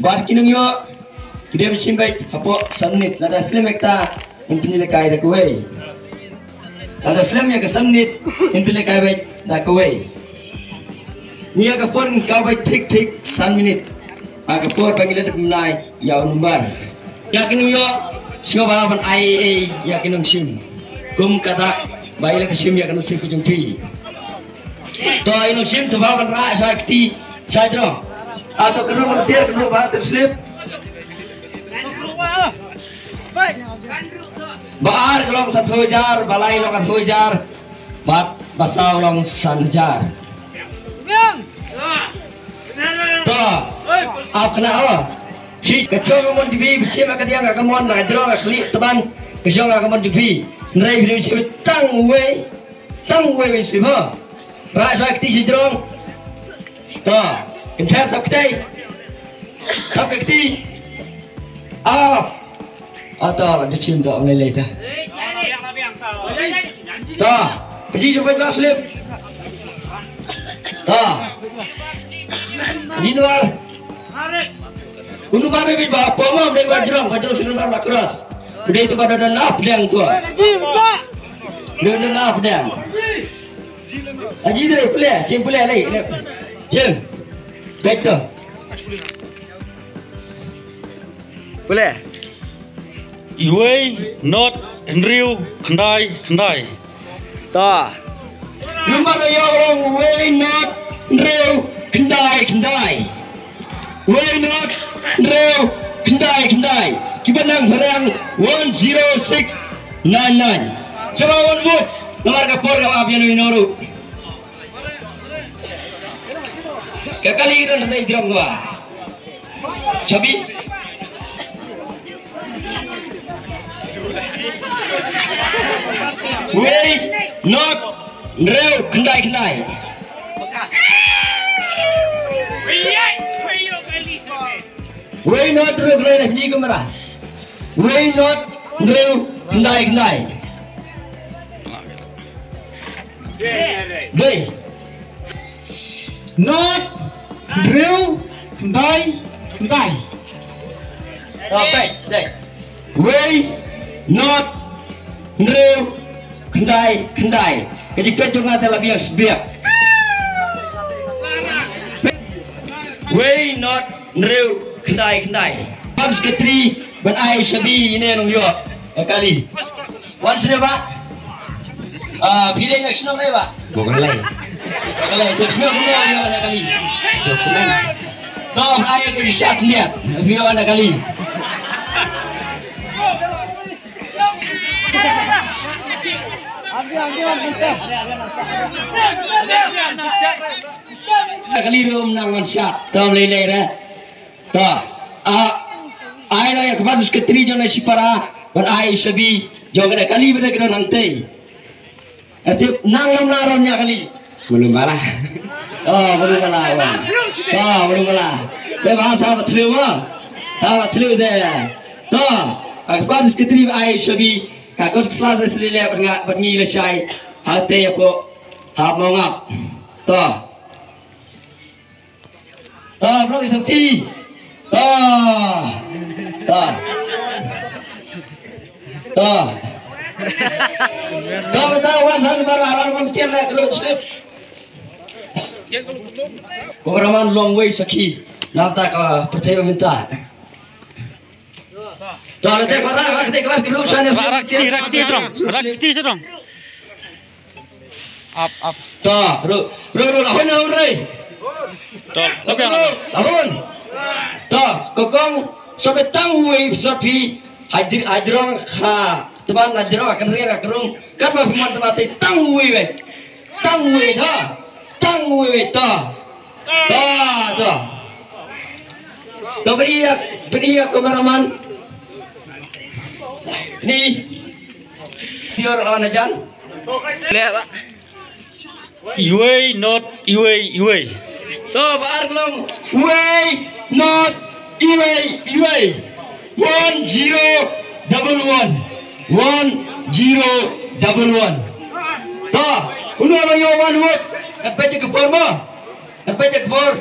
Bar kinung yo. Kita bersim baik apa samnit lada slim ekta impini lekai da. Lada slim ya samnit impini lekai baik da kuwe. Nia ka pon ka baik tik tik san minit. Aga por pemenai ya yo singo balapan ai ai ya kinung sim. Kum kata bayi lagi sim ya kinung sim kujung pi. To inung sim sebaban ra sakti sajro. Atau kena mertiar kena batuk slip. Baar kelong satu jar, balai long satu jar, bat basau long san jar. Toh, apa kena apa? Si kecil kamu di bisi maka dia nggak kamu nak draw kali teban kecil nggak kamu di bisi. Nrai bisi bisi tang we, tang we bisi apa? Rasa kiti si drong. Toh, sampai kelas lip. Toh, Jinuar. Unu baru dari sudah baru keras. Udah itu pada dan apa yang tua. Dia dan apa dia. Aji deh play, cim play lagi. Cim. Baik tu. Boleh. Iway, not, Andrew, Kendai, Kendai. Ta. Lumbar yo orang way not real kendai kendai. Way not real kendai kendai. Kita nang serang 10699. Sama one wood. Nomor kapor ka abian minoru. Kakali ran handa ijram gua. Chabi. Way not real kendai kendai. Way not real kendai ni kamera. Way not real kendai kendai. Day. Not drill kendai kendai. Okay, day. Way not real kendai kendai. Kejika cuma telah biar sebiak. Way not real kendai kendai. Harus ketri ban ai shabi ini nung yo. Kali. Wan sini pak. Ah, pilih yang senang ni pak. Bukan lain. Yo ada kali. Kali. shot tom re. A na jona sipara bere kena ati nang lam kali Belum balah. oh belum wan oh belum bala be bahasa batlu ma ha batlu de to ak badus ke tri ai sabi ka kot sla de sli le ban ban ngi le shai ha te ko ha mongap to Ta, bro, isang T. Ta. Ta. Ta. Ta, beta wasan baru harar man Goveraman long way saki nafta ka pertaya minta. Jangan dek kata kata kata dulu sana. Rakti rakti serong rakti serong. Up up. Ta ru ru ru lahun lahun rey. Ta lahun lahun. Ta kokong sabetang way sapi hajir hajrong ha teman hajrong akan rey akan rung kan bapak teman teman tang way tang way dah. We ta. Ta ta. Ta beri ya beri ya kameraman. Ni biar lawan ajan. Lihat pak. Iway, not, iway, iway. To baar belum? Way not iway iway. One zero double one. One zero double one. To, uno ano yung one word? At pwede ka for mo? At pwede ka for?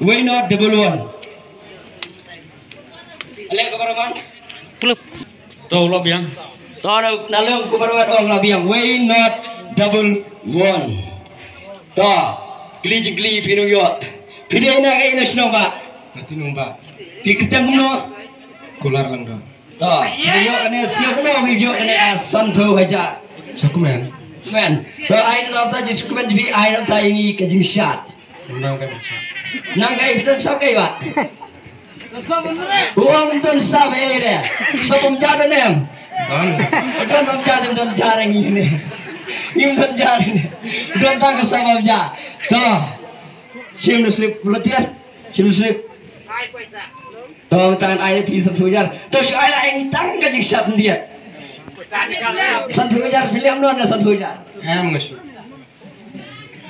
way not double one Alek keparaman Plup. Tuh lo biang. Tara nalong keparaman ong labiang way not double one Ta gli gli pinung yo Pide na kay na sino ba Nanti numpa. Piketang no Kular lang daw. Ta yo ane siya no video ane santo haja Sukumen. Man, to na ta jis kumen bi ta ini kajing shot. Undang ka bisa. nang kay bidon sab kay ba Uang ton sab eh? Deh Sabum jada nem Dan. Don bam jada don jarang ini Yung don jarang Don tang sama ja To Sim nu slip letiar Sim nu slip. To tangan air pi sab sujar To si ay la ini tang kajing shot dia San sujar film non Em ngesu.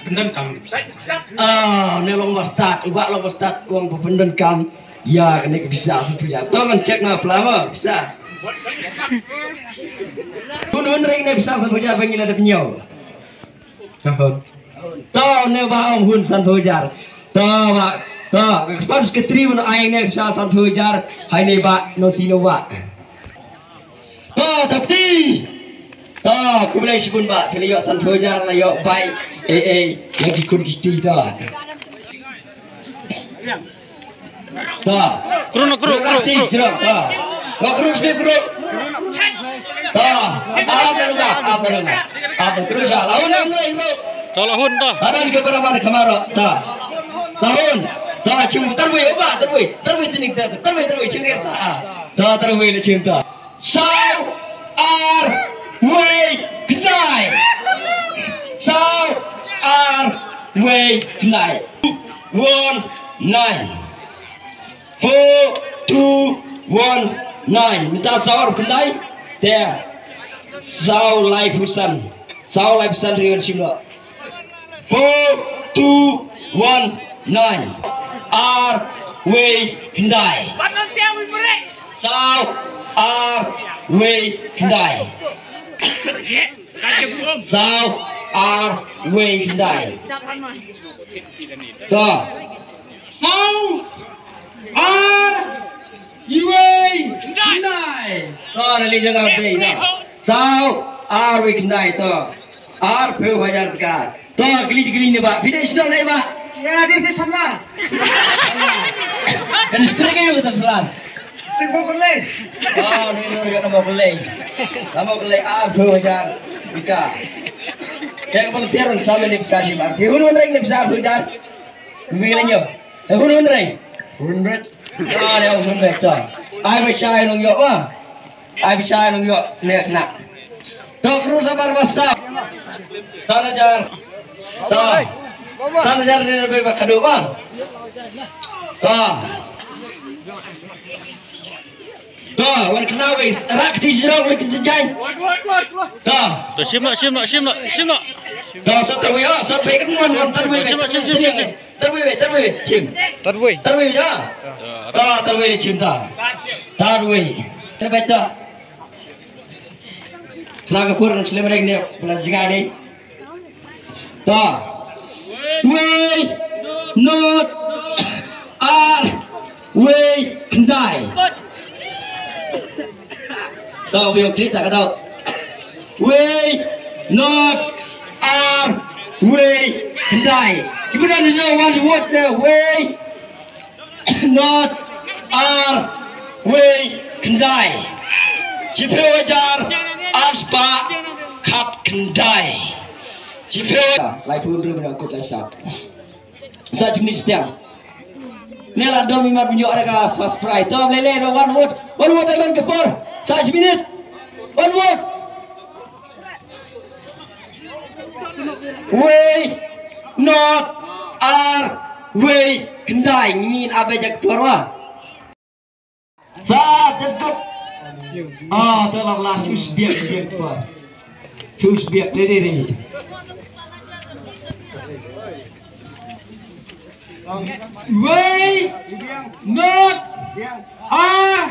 Pendan kamu bisa. Ah, ne long uang kam. Ya, kene bisa satu. Tuh man cek na pelama bisa. Kunun ring ne bisa satu jam pengin ada penyau. Kahon. Tuh ne hun satu. Tuh tuh pas ketri mun aing ne bisa satu jar. Hai ne ba no tino ba. Tuh tapi. Tuh kumulai sibun ba, pilih yo satu jar lah yo bai. Eh eh, yang dikun kisti tuh. Tuh. Kru no kru kru kru. jeruk, tak. Terus ni bro. Tak. Apa lupa? Apa lupa? Apa terus ah? Lawan lawan bro. Tuh lahun tuh. Ada di keberapa mana kemarin? Tak. Lawan. Tak cium terwei apa? Terwei. Terwei tinik tak. Terwei terwei cengir tak. Ah. Tak terwei le cium tak. Shout our way knai. Shout our way knai. One nine. Four two one nine. Mình ta sáu học knai. There. Sáu lai phu san. Sáu lai phu san riêng xin lỗi. Four two one nine. Our way knai. Sao R way kendai. Sau R way kendai. Tuh. Sau R way kendai. Tuh ada jangan update dah. Sau R way kendai tuh. R pe hajar ka. Tuh gelis gelis ni ba. Finish dah ni ba. Ya, di sini sama. Kan istri kayo kita sebelah. Tengok boleh. Oh, ni ni kan mau beli. Kamu beli R pe hajar ka. Kayak volunteer sama ni bisa sih bar. Hunun ring ni bisa hajar. Bilang yo. Hunun ring. Hundred. Ah, dia hunun ring tuh. Ai bisa nung yo ba. Ai bisa nung yo nek nak. Tuh terus sabar basa. Sana jar. Tuh. Sana jar ni lebih bang. Tuh. Tuh, wan kenapa? Rak di sini boleh kita jalan. Tuh. Tuh sim nak sim nak sim nak sim nak. Tuh, satu terwei ah, satu pekan man man terwei. Cim, cim, cim, cim, cim. Terwei, terwei, cim. Terwei. Terwei ya. Tuh, terwei ni cim dah. Terwei. Terwei dah. Selaga kurang selama ni pelajaran ni. Tuh. Wei, not, R, wei, kendai. Tau biokri tak tau. We not are we kendai. Kemudian dia one word we not are we kendai. Jipre wajar aspa kap kendai. Jipre lai pun belum nak kut lai sap. Tak jenis tiang. Nela domi marbunyo ada ka fast price. Tom lele one word one word ayon kepor. 60 menit One word. We not are we kendai ngin abe jak perwa. Sa jatuh Ah, telah lah sus biak biak tua. Sus biak dede dede. We not are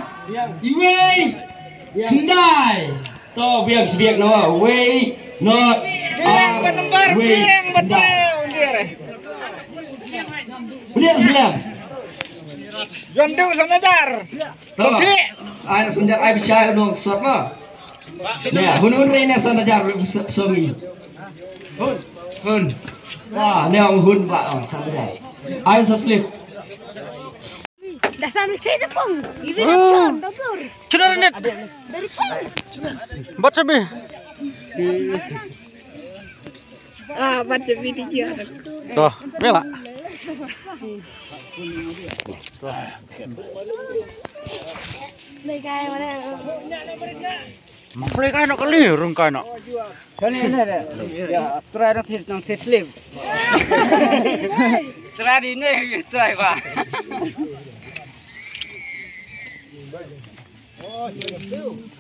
we Hyundai. To biak biak no way not are way kendai. Beliau Islam. Gandu sanajar. Tahu? Ai sunjar ai bisa dong sama. Nah, hun hun rene sana jar suami. Hun. Hun. Wah, ni orang hun pak oh sana jar. Dah sampai ke Jepang. Ini dah double. Sudah net. Dari. Baca bi. Ah, baca video. Tuh, bela. Mereka mana? Kaya nak kali, rung kaya nak. Kani ini ada. Ya, try nak tis nang tis sleep. Try ini, try pak.